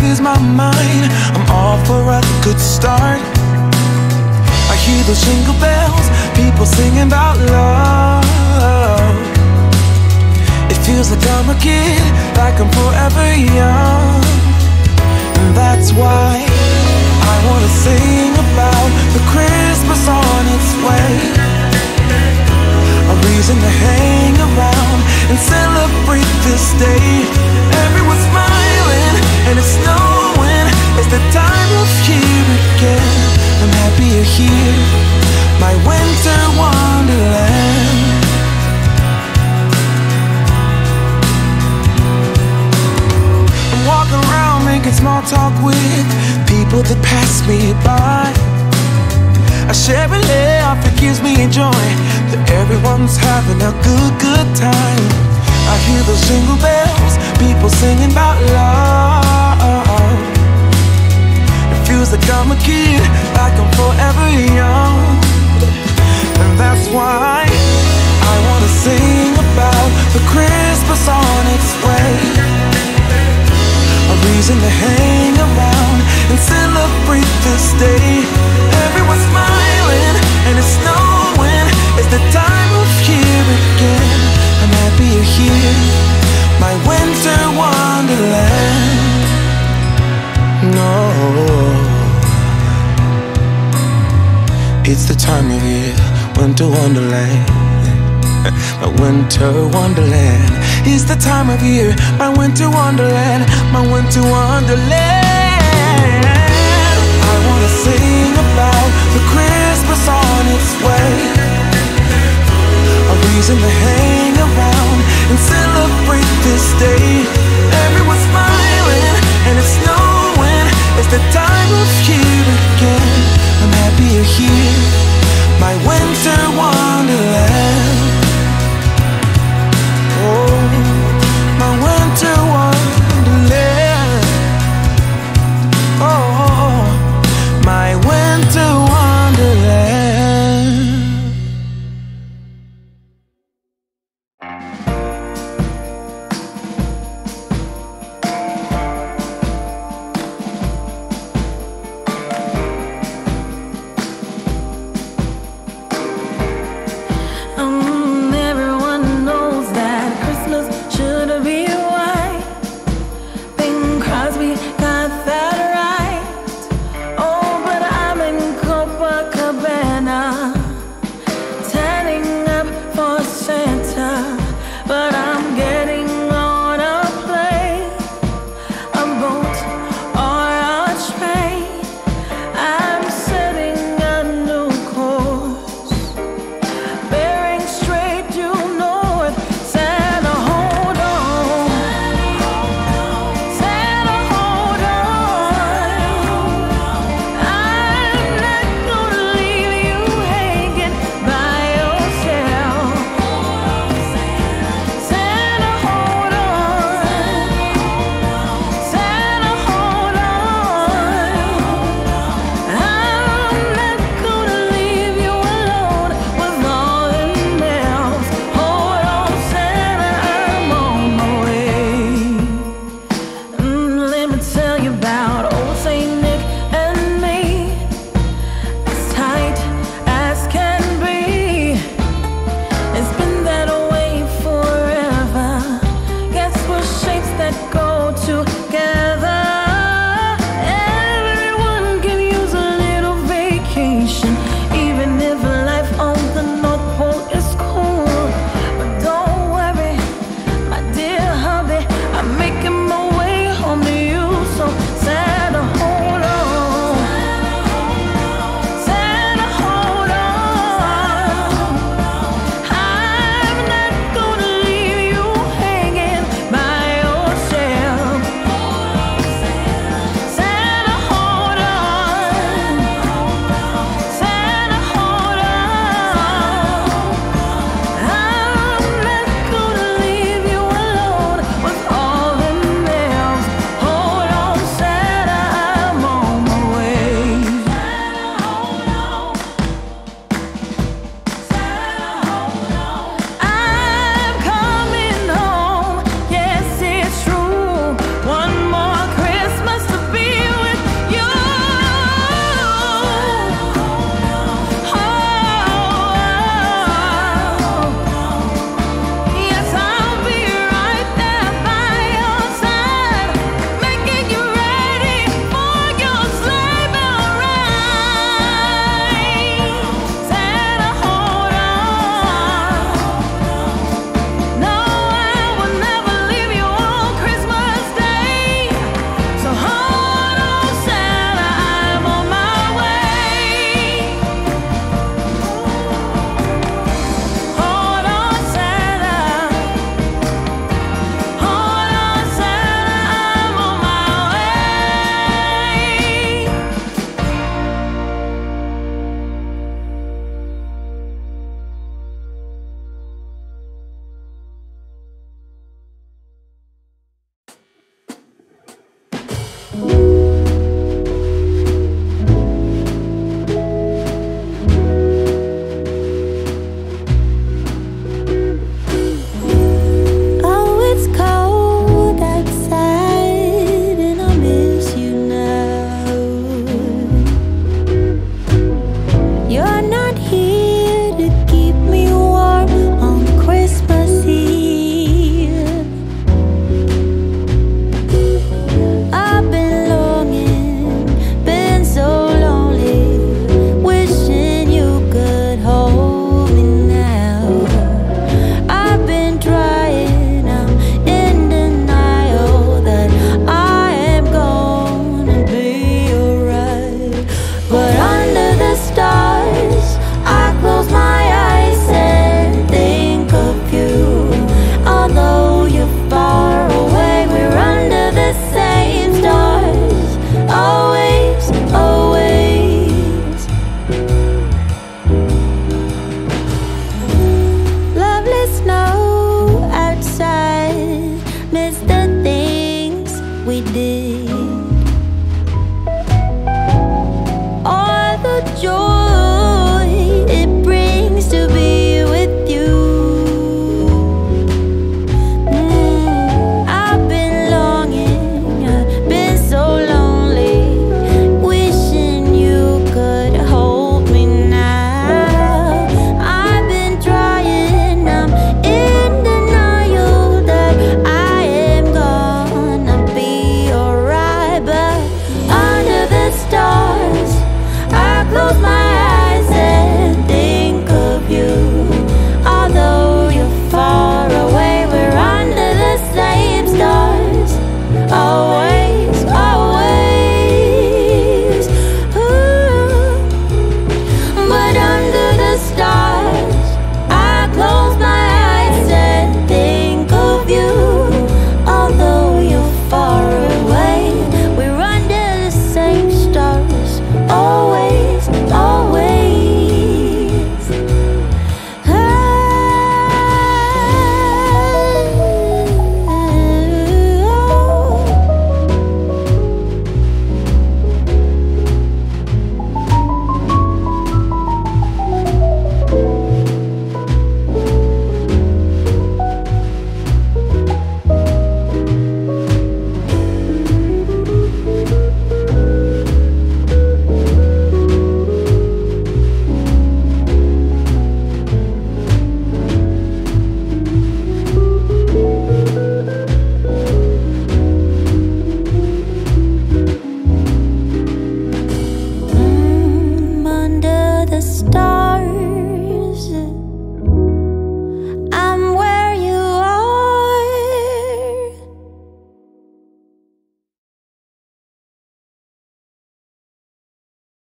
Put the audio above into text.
clears my mind. I'm all for a good start. I hear those jingle bells, people singing about love. It feels like I'm a kid, like I'm forever young. And that's why Here, my winter wonderland. I'm walking around making small talk with people that pass me by. I share a gives me that everyone's having a good, good time. I hear those jingle bells, people singing about love. Feels like I'm a kid, like I'm forever young. And that's why I wanna sing about the Christmas on its way. A reason to hang around and celebrate this day. It's the time of year, winter wonderland. My winter wonderland is the time of year. My winter wonderland, my winter wonderland.